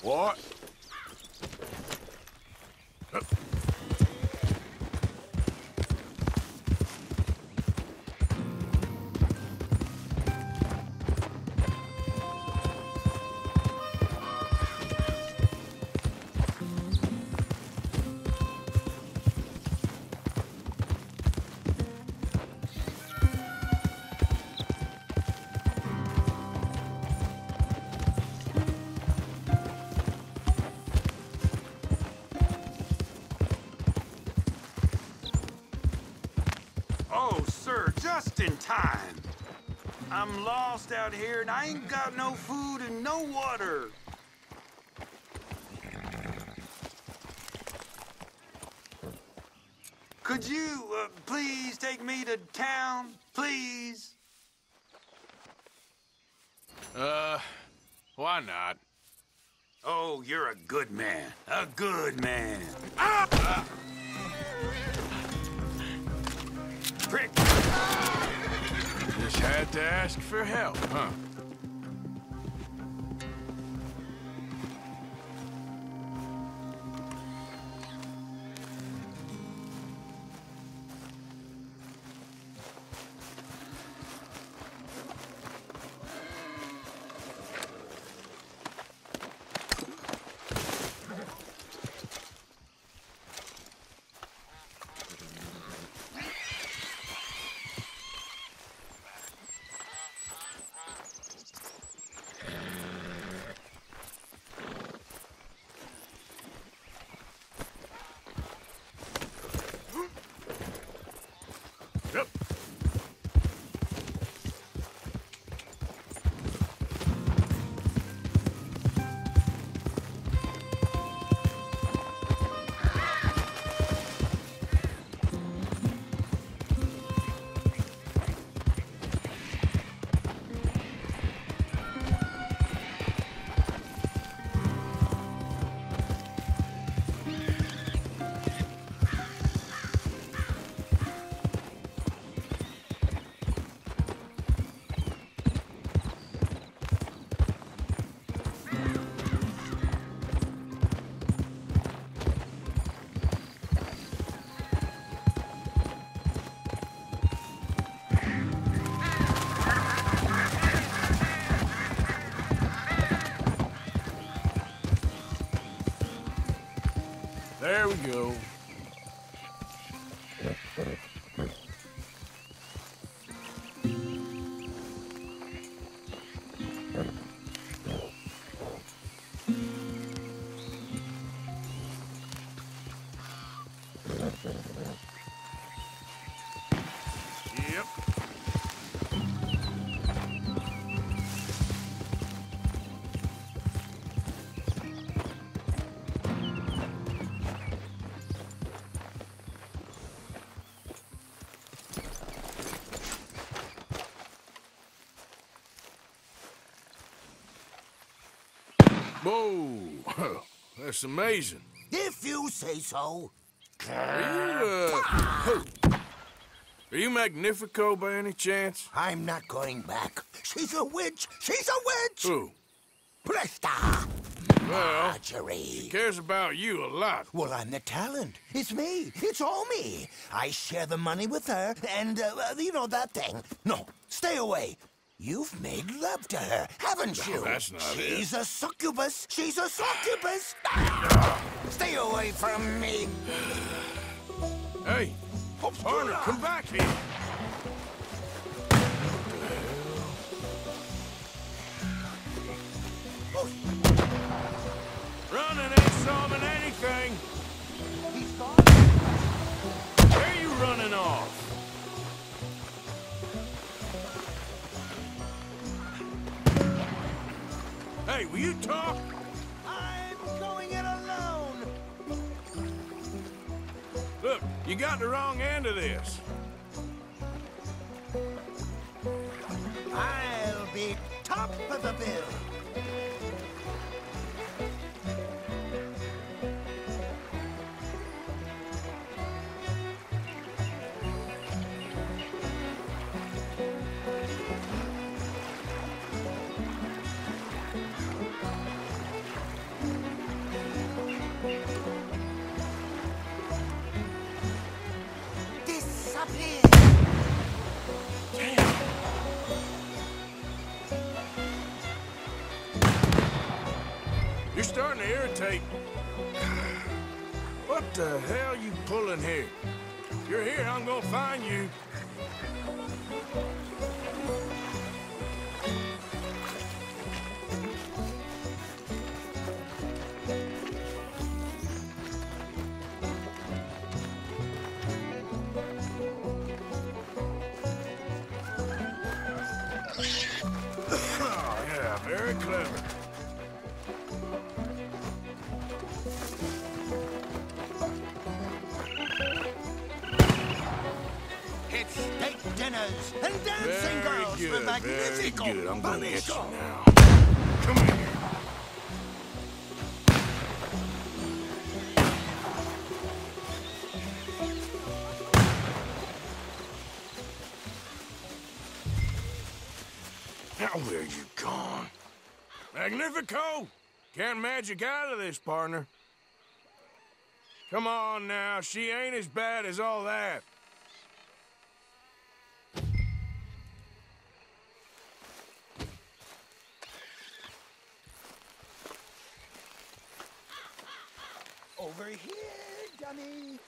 What? Just in time. I'm lost out here and I ain't got no food and no water. Could you uh, please take me to town, please? Uh, why not? Oh, you're a good man. A good man. Whoa, that's amazing. If you say so. Are you, uh. Are you Magnifico by any chance? I'm not going back. She's a witch. She's a witch. Who? Presta. Well, Marjorie. cares about you a lot. Well, I'm the talent. It's me. It's all me. I share the money with her, and, uh, uh, you know, that thing. No, stay away. You've made love to her, haven't you? that's not it. She's a succubus. She's a succubus. Stay away from me. Hey, partner, come back here. Running ain't solving anything. He's gone. Where you running off? Hey, will you talk? I'm going it alone. Look, you got the wrong end of this. I'll be top of the bill. Irritate. What the hell you pulling here? You're here, I'm gonna find you. Can't magic out of this, partner. Come on now, she ain't as bad as all that. Over here, dummy.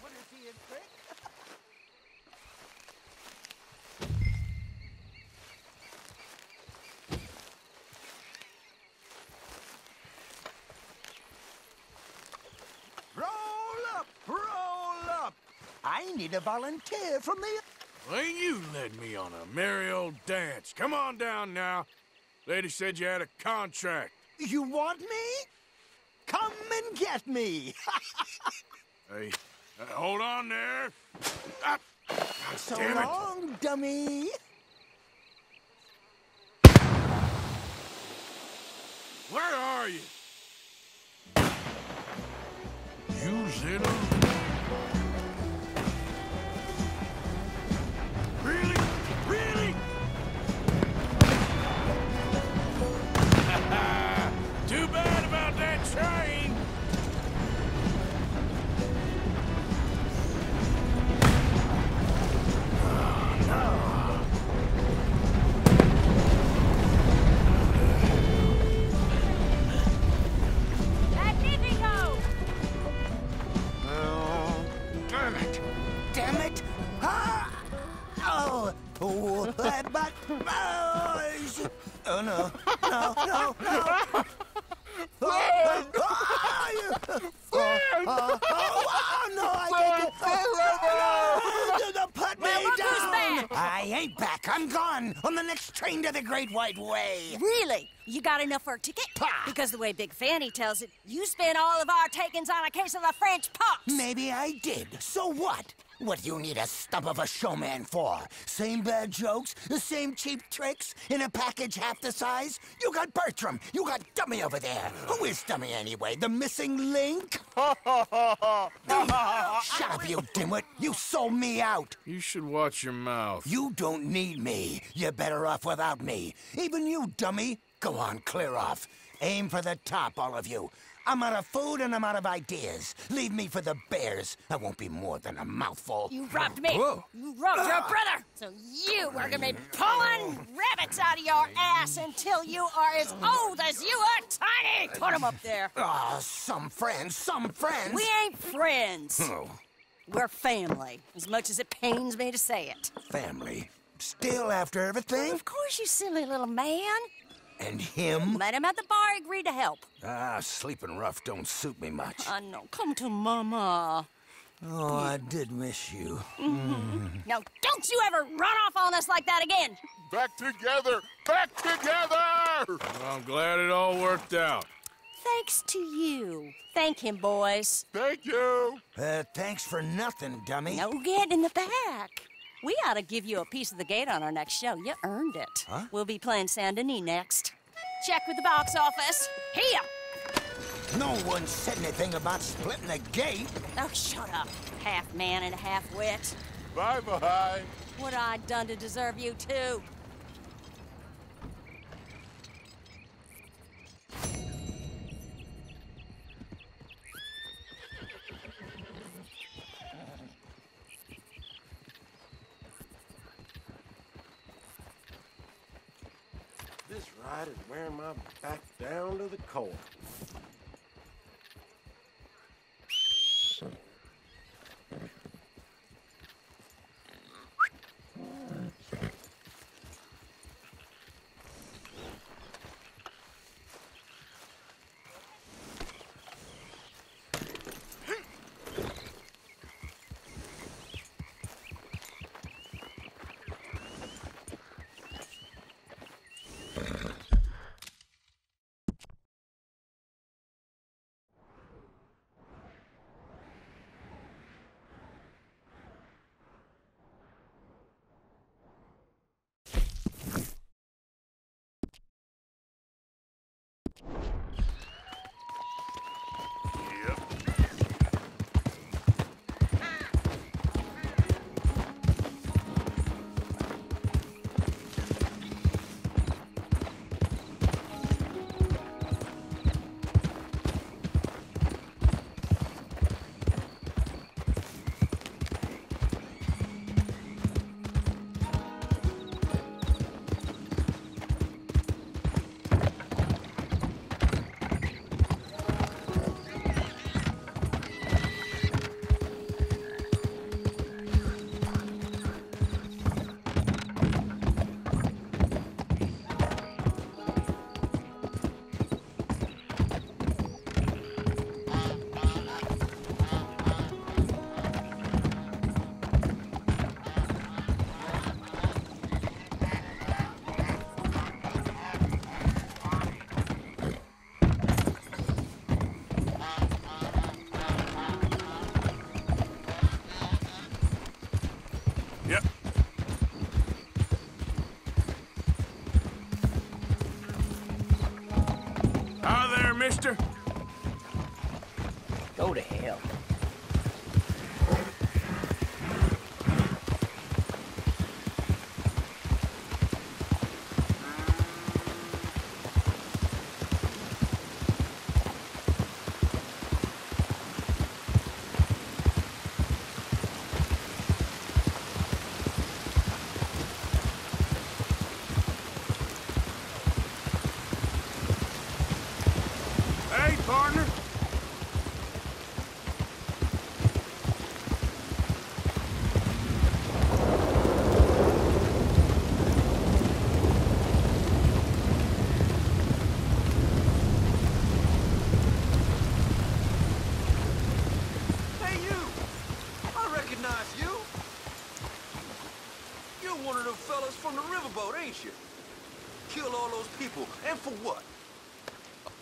Want to see a trick? roll up, roll up. I need a volunteer from the. Well, you led me on a merry old dance. Come on down now. Lady said you had a contract. You want me? Come and get me. Hey, uh, hold on there. Ah, so long, dummy. Where are you? You little... Oh, that butt. Oh, oh, no. No, no, no. Oh, oh, oh, oh, oh, oh, no, I can't. get Oh, no, Put me Well, look who's down. back. I ain't back. I'm gone on the next train to the Great White Way. Really? You got enough for a ticket? Because the way Big Fanny tells it, you spent all of our takings on a case of the French pox. Maybe I did. So what? What do you need a stump of a showman for? Same bad jokes, the same cheap tricks, in a package half the size? You got Bertram, you got Dummy over there. Who is Dummy anyway? The missing link? Shut up, you dimwit. You sold me out. You should watch your mouth. You don't need me. You're better off without me. Even you, dummy. Go on, clear off. Aim for the top, all of you. I'm out of food and I'm out of ideas. Leave me for the bears. I won't be more than a mouthful. You robbed me. Whoa. You robbed your brother. So you are gonna be pulling rabbits out of your ass until you are as old as you are tiny. Put Put 'em up there. Ah, some friends, some friends. We ain't friends. Oh, We're family, as much as it pains me to say it. family. Still after everything? Of course, you silly little man. And him? Met him at the bar, agreed to help. Ah, sleeping rough don't suit me much. I know. Come to Mama. Oh, I did miss you. Now, don't you ever run off on us like that again. Back together! Back together! Well, I'm glad it all worked out. Thanks to you. Thank him, boys. Thank you! Uh, thanks for nothing, dummy. No get in the back. We ought to give you a piece of the gate on our next show. You earned it. Huh? We'll be playing Saint Denis next. Check with the box office. Here. No one said anything about splitting the gate. Oh, shut up. Half man and half wit. Bye bye! What I done to deserve you too? Is wearing my back down to the core.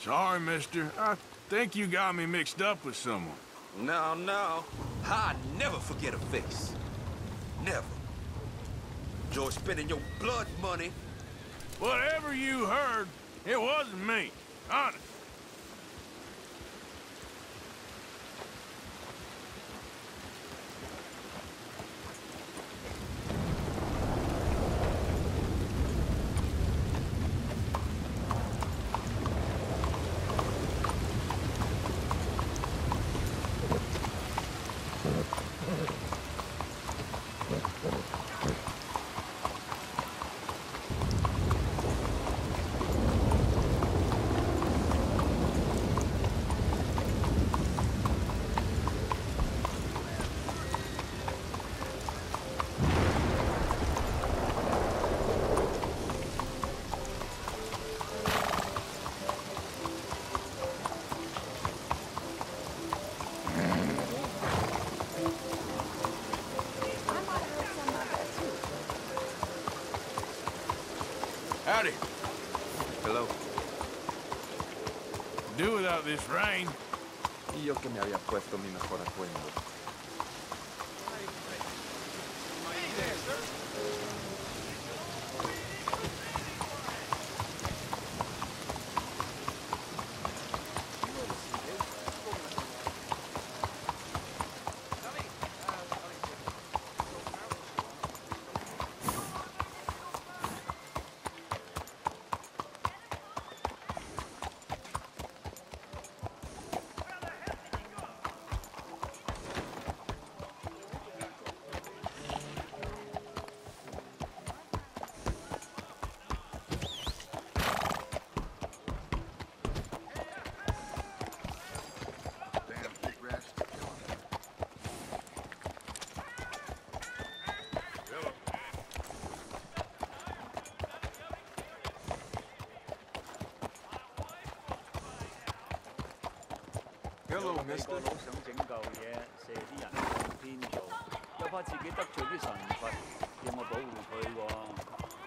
Sorry, mister. I think you got me mixed up with someone. No, no. I never forget a face. Never. Enjoy spending your blood money. Whatever you heard, it wasn't me. Honest. Howdy. Hello. Do without this rain. Y yo que me había puesto mi mejor atuendo. 己得罪啲神佛，要我保护佢喎。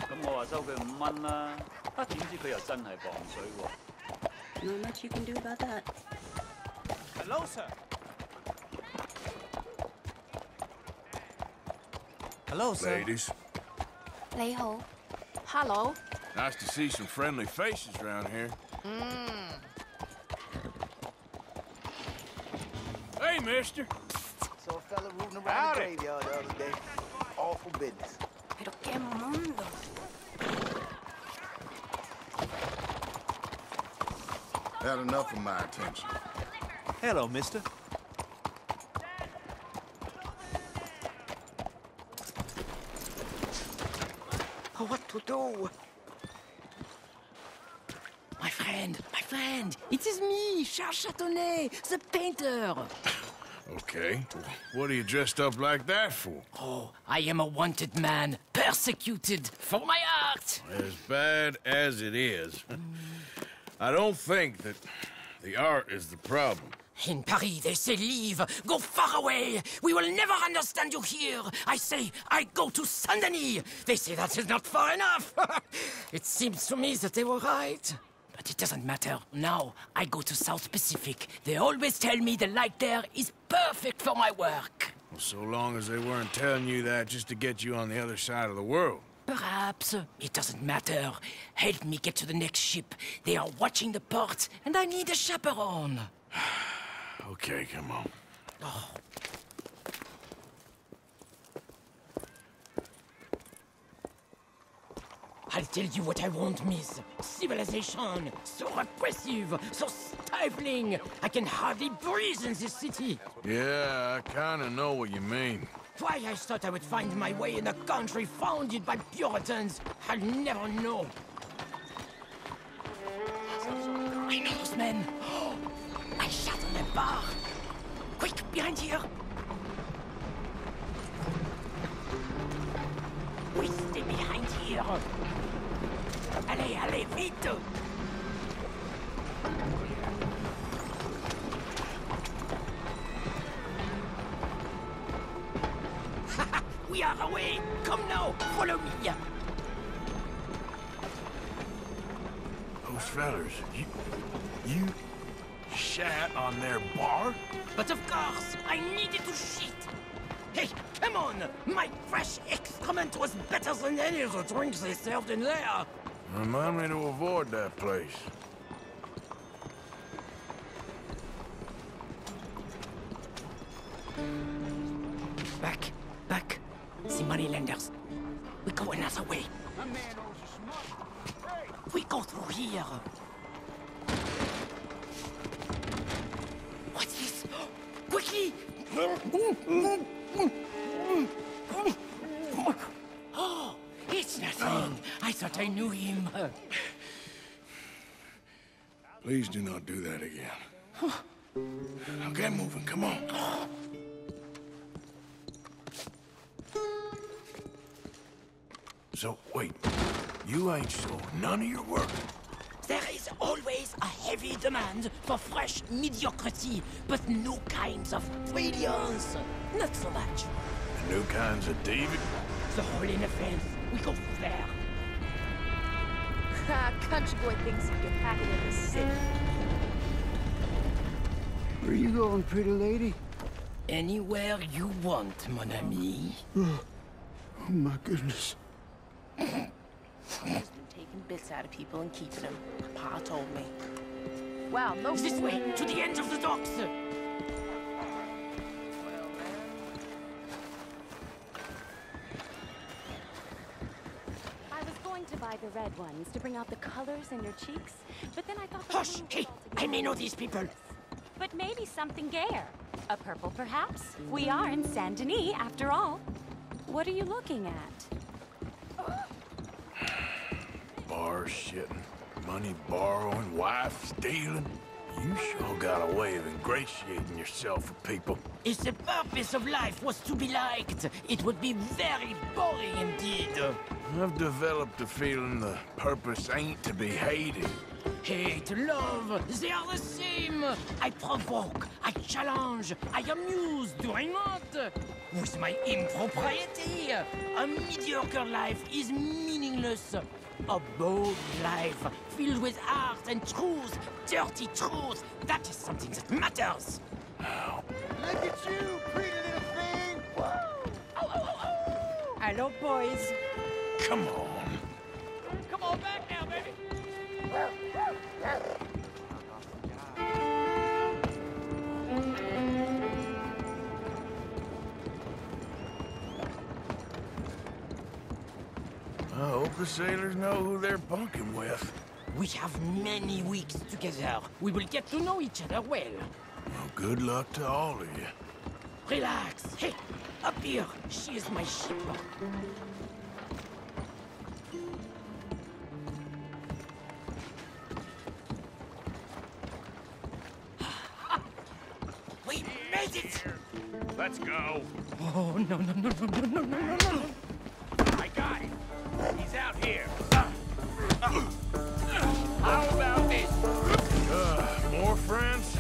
咁我话收佢五蚊啦，啊点知佢又真系磅水喎。 Not much you can do about that. Hello, sir. Hello, sir. Ladies, 你好，Hello， nice to see some friendly faces around here. Hey, mister. Saw a fella rooting around the graveyard the other day. Awful business. pero qué mundo. Had enough of my attention. Hello, mister. Oh, what to do? My friend, my friend, it is me, Charles Châtenay, the painter. Okay. What are you dressed up like that for? Oh, I am a wanted man, persecuted for my art. As bad as it is, I don't think that the art is the problem. In Paris, they say leave, go far away. We will never understand you here. I say I go to Saint Denis. They say that is not far enough. it seems to me that they were right. But it doesn't matter. Now I go to South Pacific. They always tell me the light there is perfect for my work. Well, so long as they weren't telling you that just to get you on the other side of the world. Perhaps. It doesn't matter. Help me get to the next ship. They are watching the port, and I need a chaperone. Okay, come on. Oh. I'll tell you what I want, miss. Civilization. So repressive, so stifling. I can hardly breathe in this city. Yeah, I kind of know what you mean. Why I thought I would find my way in a country founded by Puritans, I'll never know. I know those men. I shot on that bar. Quick, behind here. We stay behind here. Allez, allez, vite! we are away! Come now, follow me! Those fellers, you, you shat on their bar? But of course, I needed to shit. Hey, on! My fresh excrement was better than any of the drinks they served in there. Remind me to avoid that place. None of your work. There is always a heavy demand for fresh mediocrity, but no kinds of brilliance. Not so much. The new kinds of David. The hole in the fence. We go there. Ah, country boy thinks he can pack it in the city. Where you going, pretty lady? Anywhere you want, mon ami. Oh, oh my goodness. He's been taking bits out of people and keeping them. Pa told me. Wow, no This way, to the end of the docks. I was going to buy the red ones to bring out the colors in your cheeks, but then I thought the Hush! blue Hey, I may know these people. But maybe something gayer. A purple, perhaps? We are in Saint Denis, after all. What are you looking at? Bar shitting, money borrowing, wife stealing. You sure got a way of ingratiating yourself with people. If the purpose of life was to be liked, it would be very boring indeed. I've developed a feeling the purpose ain't to be hated. Hate, love, they are the same. I provoke, I challenge, I amuse, do I not? With my impropriety, a mediocre life is meaningless. A bold life, filled with art and truth, dirty truth, that is something that matters. Look at you, pretty little thing! Whoa! Hello, boys. Come on. Come on back now, baby. I hope the sailors know who they're bunking with. We have many weeks together. We will get to know each other well. Well, good luck to all of you. Relax. Hey, up here. She is my ship. We made it! Let's go. Oh, no, no, no, no, no, no, no, no, no. I He's out here. Uh, uh, uh. How about this? Uh, more friends?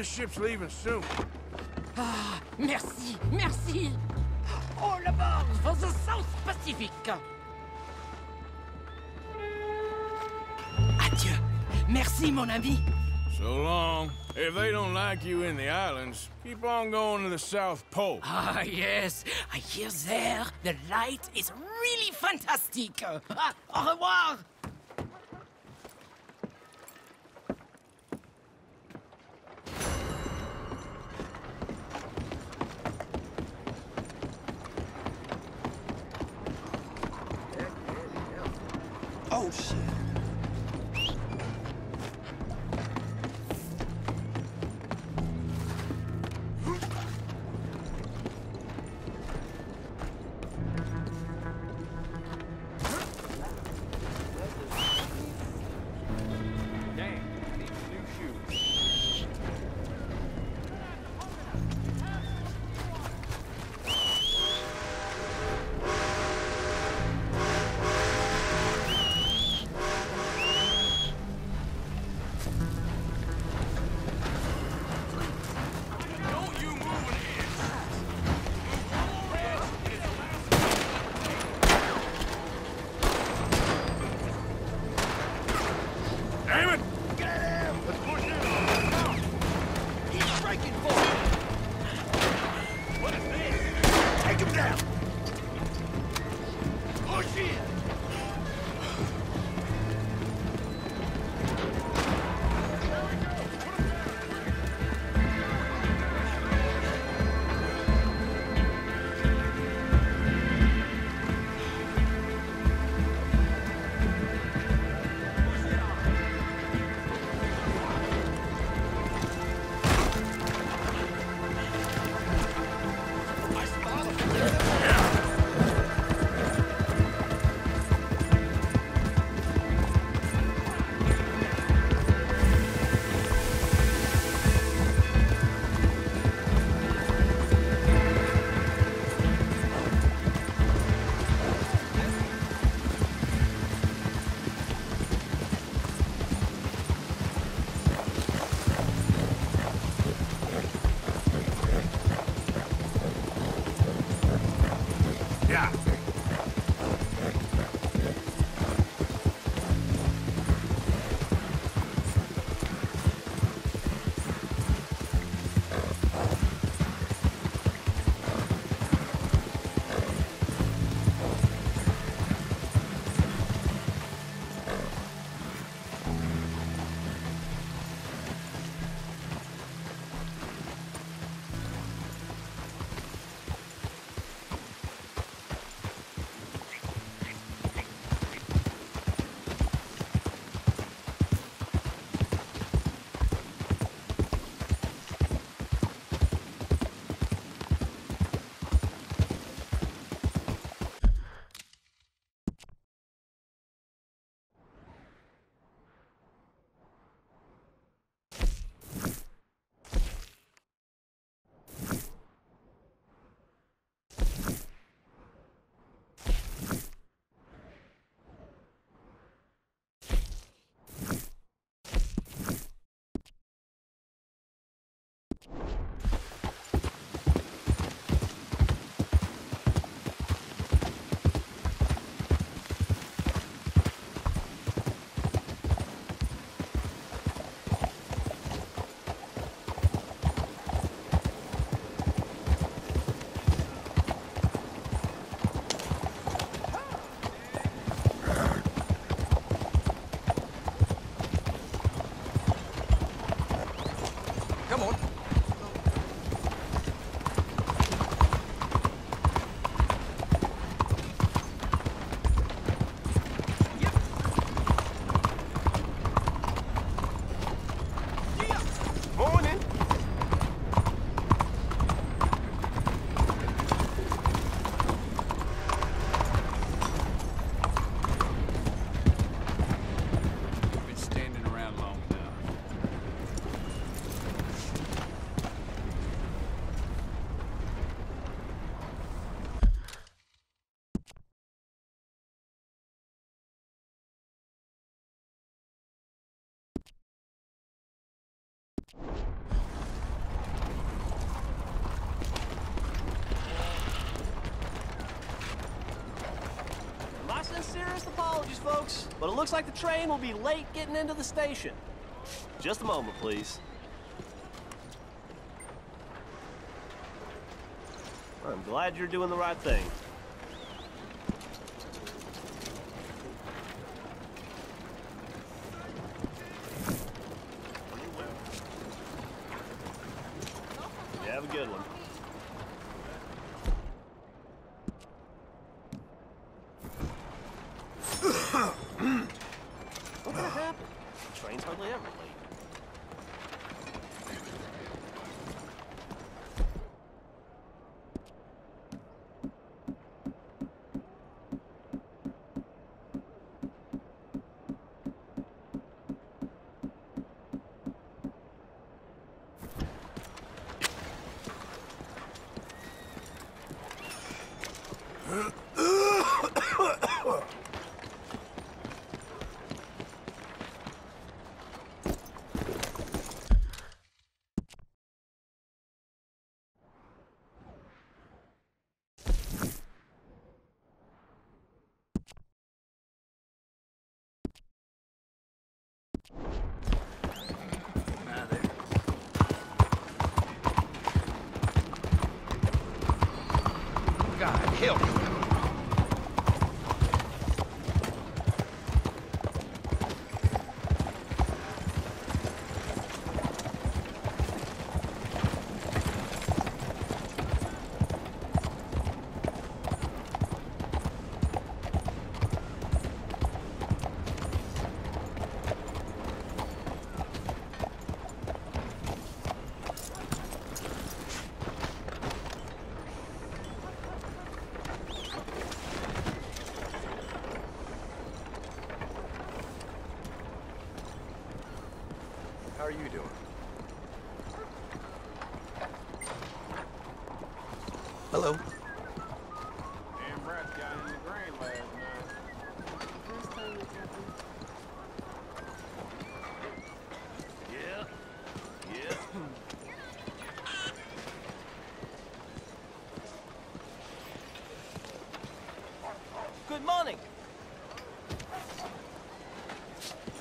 This ship's leaving soon. Ah, merci, merci! All aboard for the South Pacific! Adieu! Merci, mon ami! So long. If they don't like you in the islands, keep on going to the South Pole. Ah, yes, I hear there the light is really fantastic! Ah, au revoir! Shit. Folks, but it looks like the train will be late getting into the station. Just a moment, please. I'm glad you're doing the right thing.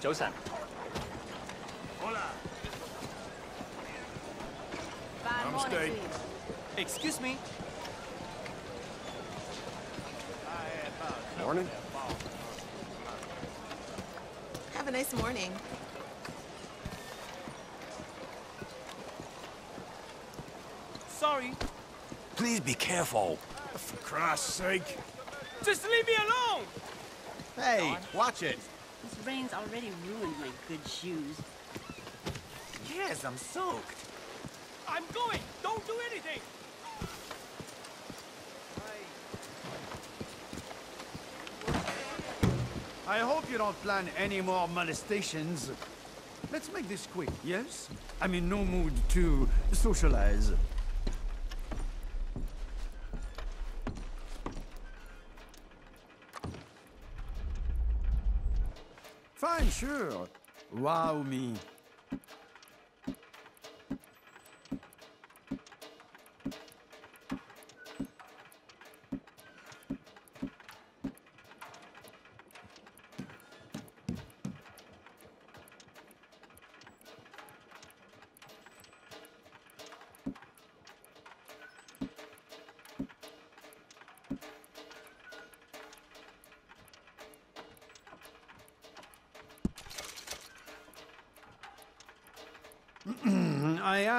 早晨，Hola. Namaste. Excuse me. Morning. Have a nice morning. Sorry. Please be careful. For Christ's sake. Just leave me alone. Hey, watch it. This rain's already ruined my good shoes. Yes, I'm soaked. I'm going. Don't do anything. I hope you don't plan any more molestations. Let's make this quick, yes? I'm in no mood to socialize. Fine, sure. Wow me.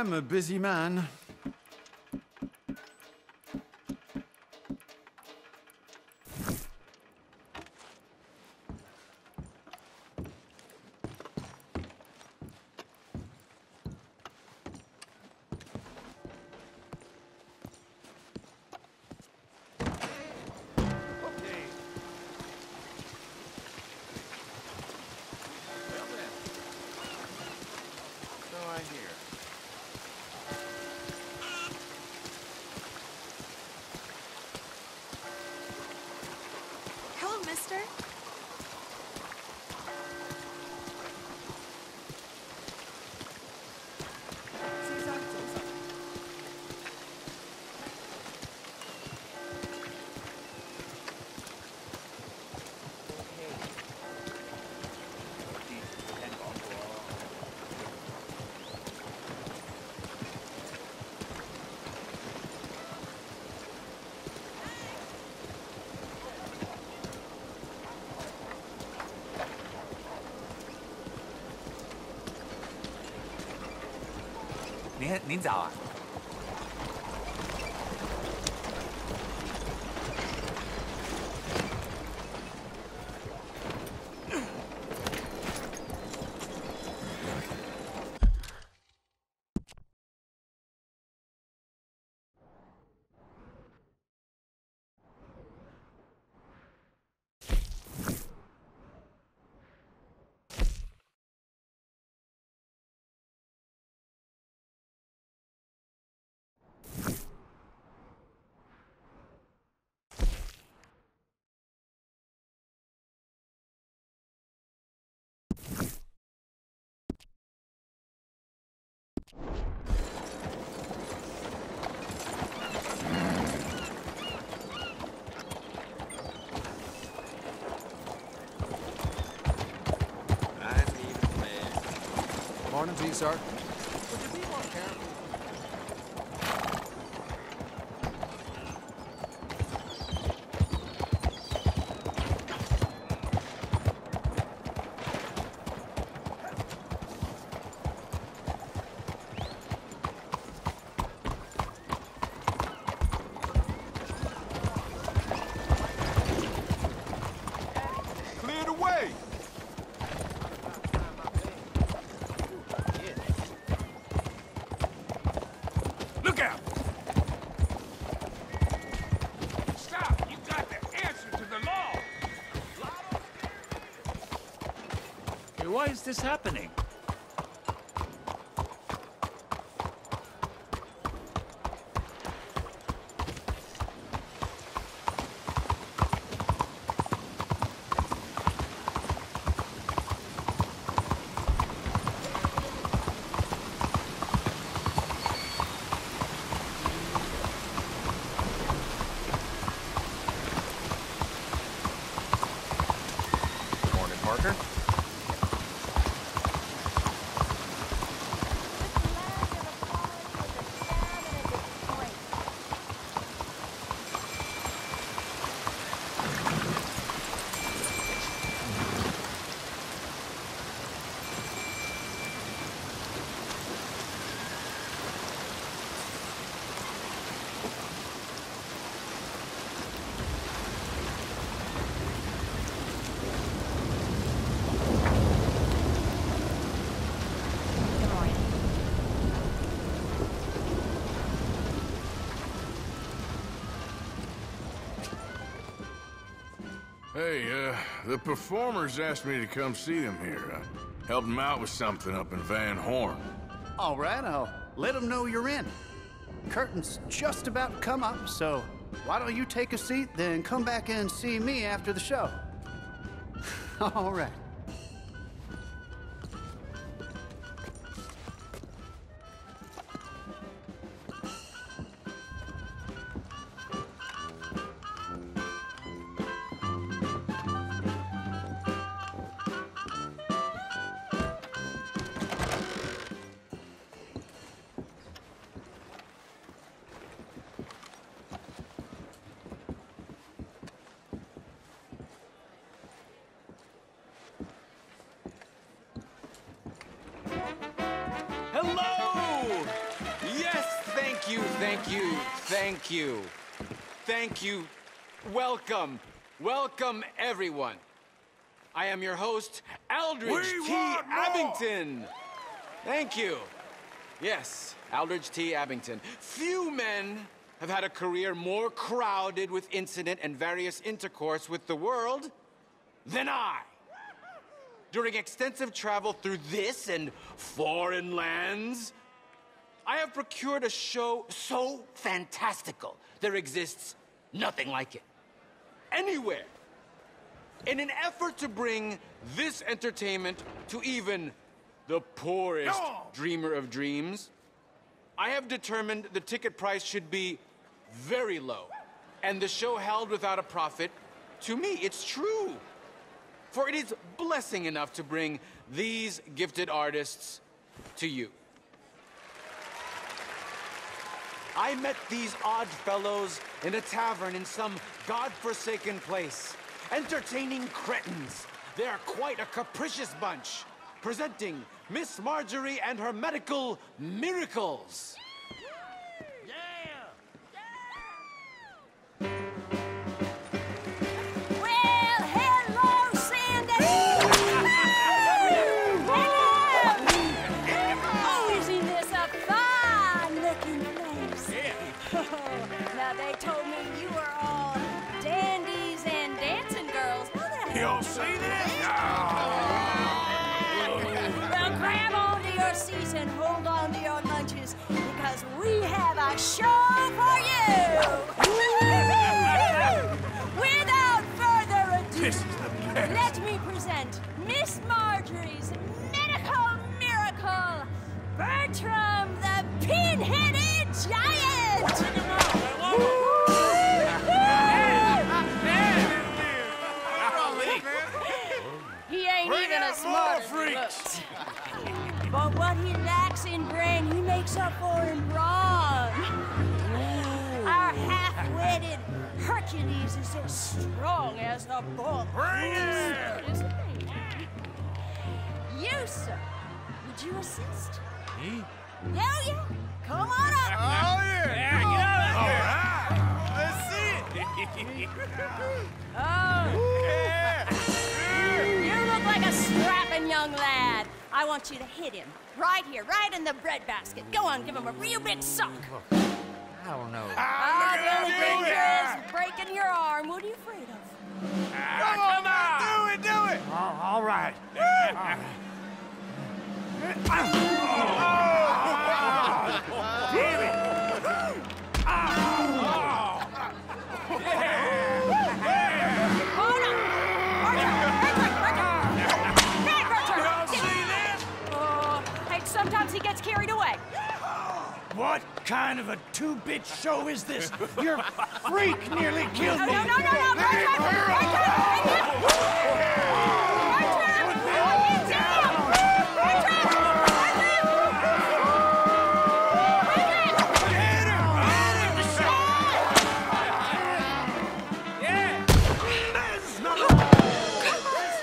Am a busy man. I need a man. Morning is happening? Morning, Parker. Hey, uh, the performers asked me to come see them here. I helped them out with something up in Van Horn. All right, I'll let them know you're in. Curtain's just about to come up, so why don't you take a seat, then come back and see me after the show? All right. Thank you, thank you. Thank you. Welcome. Welcome, everyone. I am your host, Aldridge We T. Abington. Thank you. Yes, Aldridge T. Abington. Few men have had a career more crowded with incident and various intercourse with the world than I. During extensive travel through this and foreign lands, I have procured a show so fantastical there exists nothing like it. Anywhere. In an effort to bring this entertainment to even the poorest dreamer of dreams, I have determined the ticket price should be very low, and the show held without a profit. To me, it's true. For it is blessing enough to bring these gifted artists to you. I met these odd fellows in a tavern in some godforsaken place, entertaining cretins. They are quite a capricious bunch, presenting Miss Marjorie and her medical miracles. A show for you! Without further ado, This is the best. let me present Miss Marjorie's medical miracle, Bertram the Pin-Headed Giant! He ain't Bring even as smart as he freaks. looks. But what he lacks in brain, he makes up for in brawn. Hercules is as strong as a bull. Bring it! You, sir, would you assist? Me? Hell yeah! Come on up! Oh, yeah! Oh, yeah. All right! Ah, let's see it! Oh. You look like a strapping young lad. I want you to hit him. Right here, right in the breadbasket. Go on, give him a real big sock. I don't know. Ah, look the at only that thing is breaking your arm. What are you afraid of? Come on, man, do it, do it! all right. Oh, hey, sometimes he gets carried away. What kind of a two-bit show is this? Your freak nearly killed No, me. no, no, no, no,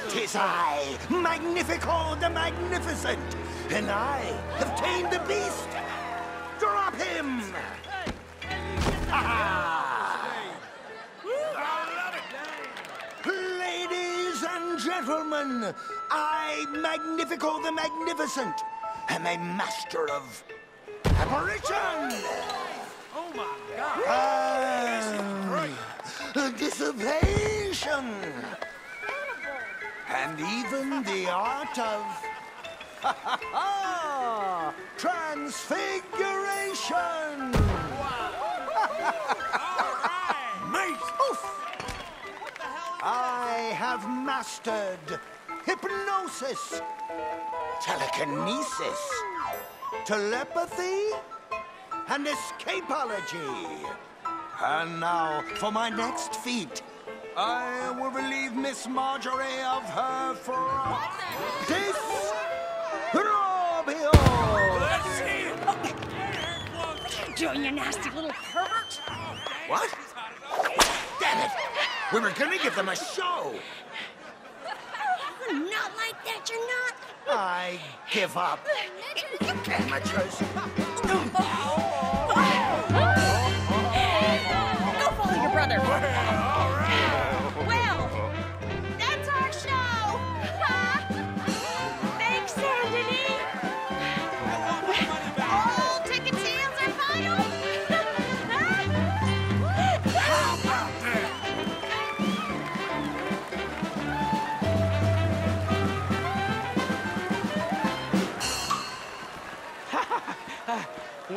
Tis I, Magnifico oh, the Magnificent, and I have tamed the beast. Ladies and gentlemen, I, Magnifico the Magnificent, am a master of apparition. Oh my Ah, dissipation, and even the art of transfiguration. Mate! I have mastered hypnosis, telekinesis, telepathy, and escapology. And now, for my next feat, I will relieve Miss Marjorie of her for disrobio. What are you doing, you nasty little pervert? What? Damn it! We were gonna give them a show. You're not like that, you're not. I give up. Amateurs.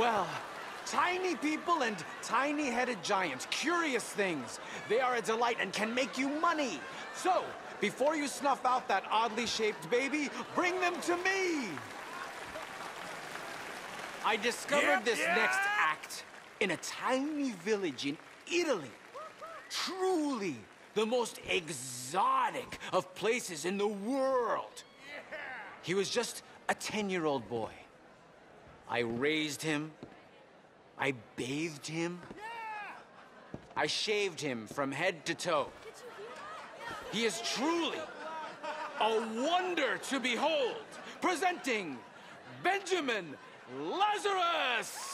Well, tiny people and tiny-headed giants, curious things. They are a delight and can make you money. So, before you snuff out that oddly shaped baby, bring them to me. I discovered Yep, this yeah. next act in a tiny village in Italy. Truly the most exotic of places in the world. He was just a 10-year-old boy. I raised him. I bathed him. I shaved him from head to toe. He is truly a wonder to behold. Presenting Benjamin Lazarus.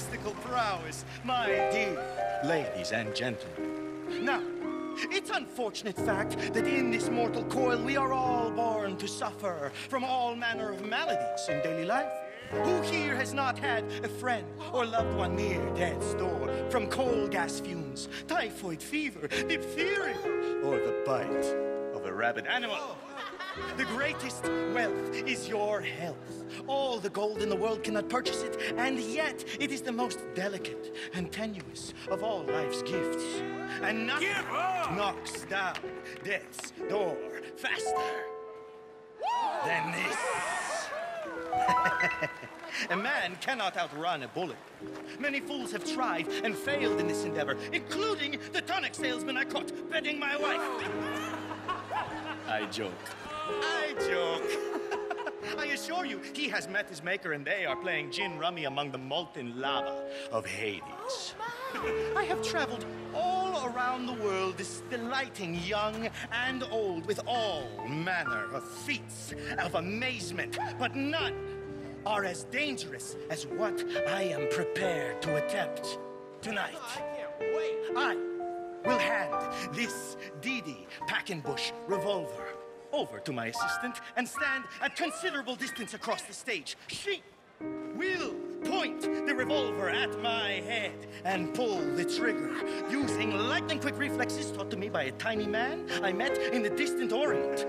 Mystical prowess, my dear ladies and gentlemen. Now, it's unfortunate fact that in this mortal coil we are all born to suffer from all manner of maladies in daily life. Who here has not had a friend or loved one near death's door from coal gas fumes, typhoid fever, diphtheria, or the bite of a rabid animal? Oh. The greatest wealth is your health. All the gold in the world cannot purchase it, and yet it is the most delicate and tenuous of all life's gifts. And nothing knocks down death's door faster than this. a man cannot outrun a bullet. Many fools have tried and failed in this endeavor, including the tonic salesman I caught bedding my wife. I joke. I joke. I assure you, he has met his maker and they are playing gin rummy among the molten lava of Hades. I have traveled all around the world, delighting young and old with all manner of feats of amazement, but none are as dangerous as what I am prepared to attempt tonight. I will hand this Didi Packenbush revolver over to my assistant and stand at considerable distance across the stage. She will point the revolver at my head and pull the trigger using lightning quick reflexes taught to me by a tiny man I met in the distant Orient.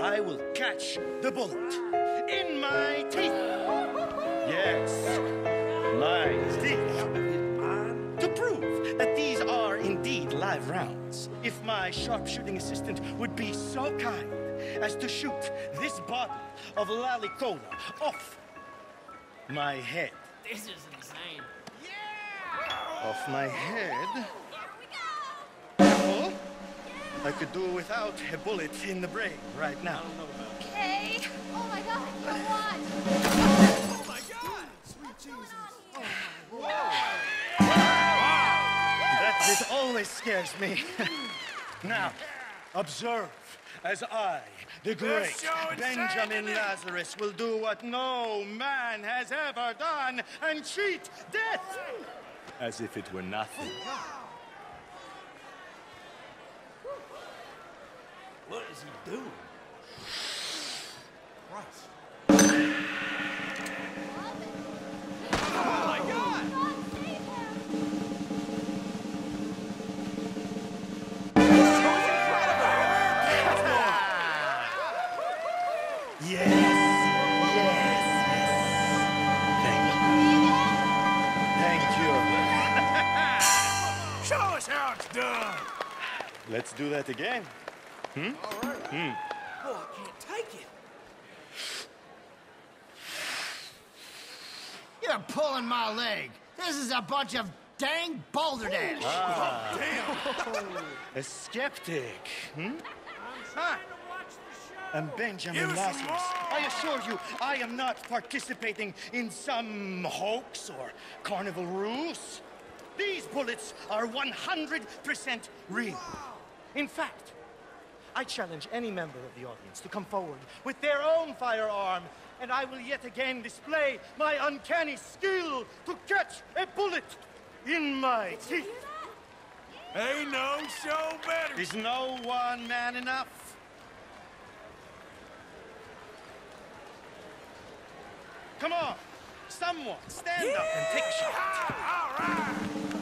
I will catch the bullet in my teeth. Yes, my teeth. To prove that these are indeed live rounds, if my sharpshooting assistant would be so kind as to shoot this bottle of Lally Cola off my head. This is insane. Yeah! Off my head. Careful. I could do without a bullet in the brain right now. Hey! Oh my god, you what? Oh my god! Sweet Jesus. Oh that bit always scares me. now, observe as I, the great This show is Benjamin Lazarus, will do what no man has ever done and cheat death as if it were nothing. Oh, what is he doing? Christ. Do that again. Hmm? Hmm. Oh, I can't take it. You're pulling my leg. This is a bunch of dang balderdash. Ah. A skeptic, hmm? Ah. I'm Benjamin Give us some Lazarus. I assure you, I am not participating in some hoax or carnival ruse. These bullets are 100% real. In fact, I challenge any member of the audience to come forward with their own firearm, and I will yet again display my uncanny skill to catch a bullet in my teeth. Ain't no show better. Is no one man enough? Come on, someone stand up and take a shot.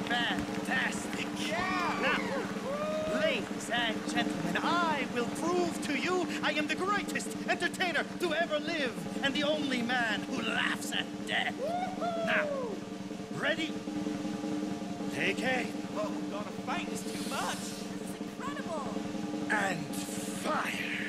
Fantastic. Now, ladies and gentlemen, I will prove to you I am the greatest entertainer to ever live and the only man who laughs at death. Now, ready? Take aim. Oh, gonna fight is too much. This is Incredible. And fire.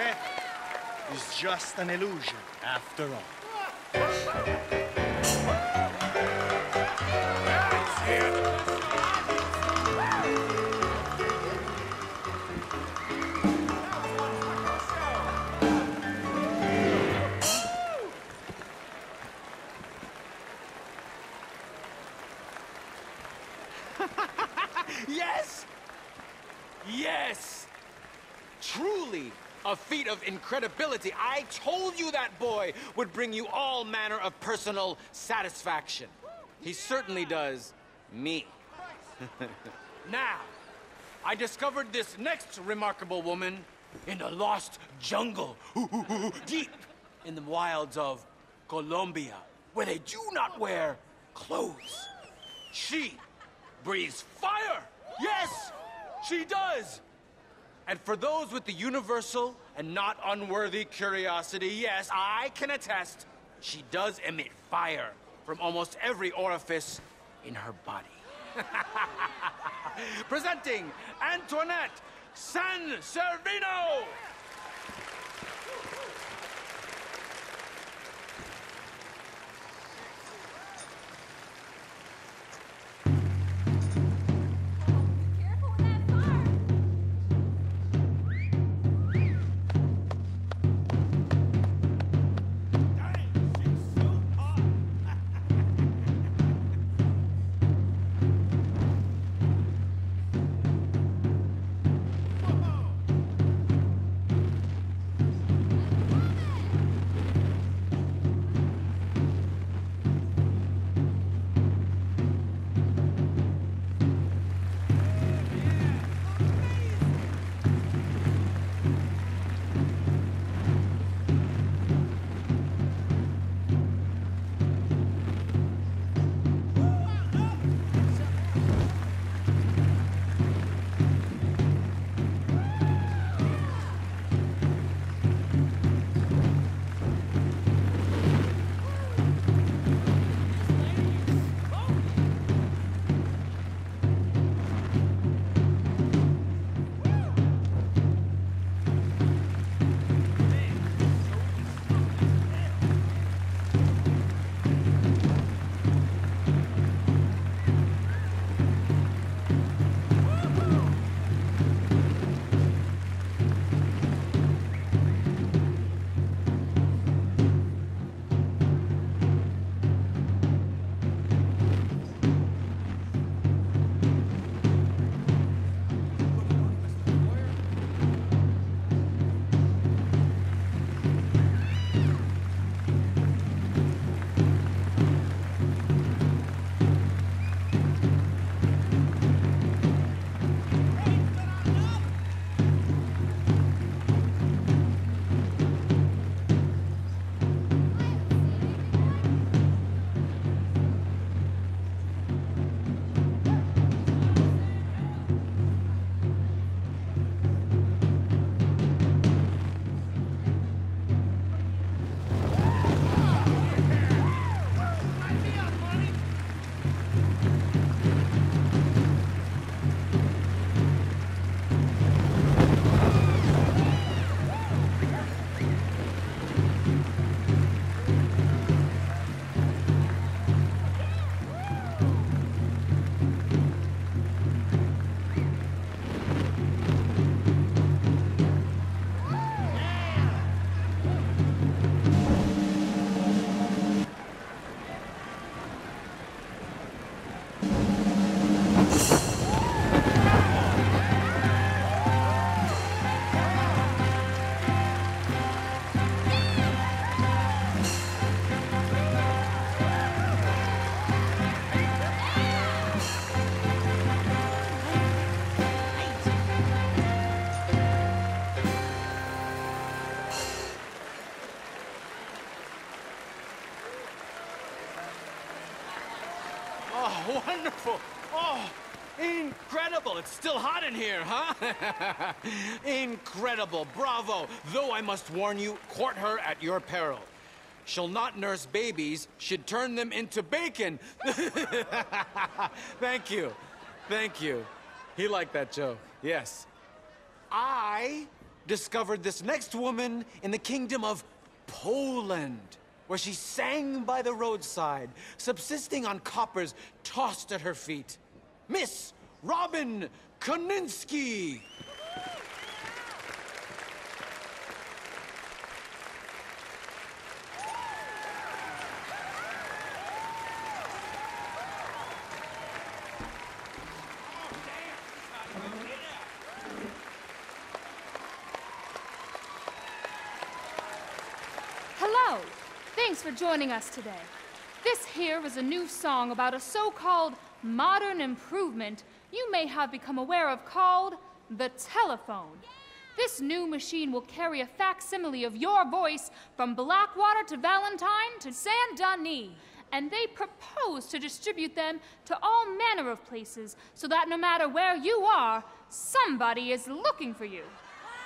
Death is just an illusion after all. yes! Yes! Truly a feat of incredibility. I told you that boy would bring you all manner of personal satisfaction. He certainly does me. now, I discovered this next remarkable woman in a lost jungle, deep in the wilds of Colombia, where they do not wear clothes. She breathes fire! Yes, she does! And for those with the universal and not unworthy curiosity, yes, I can attest she does emit fire from almost every orifice in her body. Presenting Antoinette San Servino! Incredible. It's still hot in here, huh? incredible. Bravo. Though I must warn you, court her at your peril. She'll not nurse babies, she'd turn them into bacon. Thank you. Thank you. He liked that joke. Yes. I discovered this next woman in the kingdom of Poland, where she sang by the roadside, subsisting on coppers tossed at her feet. Miss Robin Koninsky. Hello! Thanks for joining us today. This here is a new song about a so called modern improvement you may have become aware of called the telephone. This new machine will carry a facsimile of your voice from Blackwater to Valentine to Saint Denis, and they propose to distribute them to all manner of places so that no matter where you are, somebody is looking for you.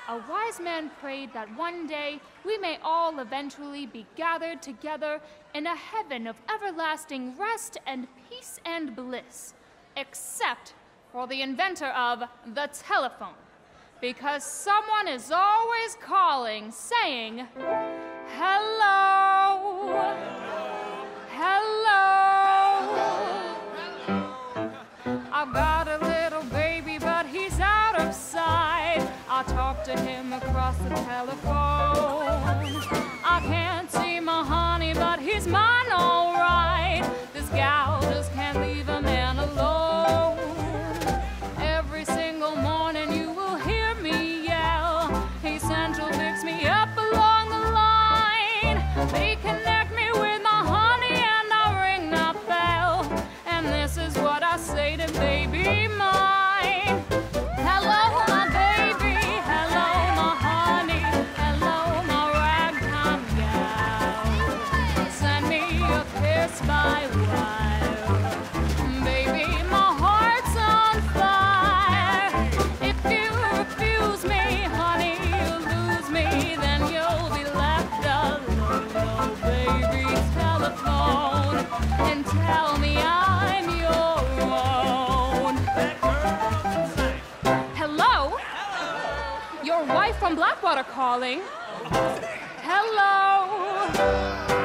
A wise man prayed that one day we may all eventually be gathered together in a heaven of everlasting rest and peace and bliss, except for the inventor of the telephone. Because someone is always calling, saying, Hello! Hello! I've got a little baby, but he's out of sight. I talk to him across the telephone. I can't see my honey, but he's mine all right. This gal and tell me I'm your own. Hello? Your wife from Blackwater calling. Hello?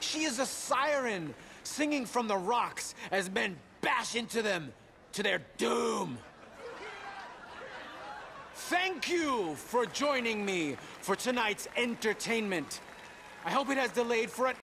She is a siren, singing from the rocks as men bash into them to their doom. Thank you for joining me for tonight's entertainment. I hope it has delayed for at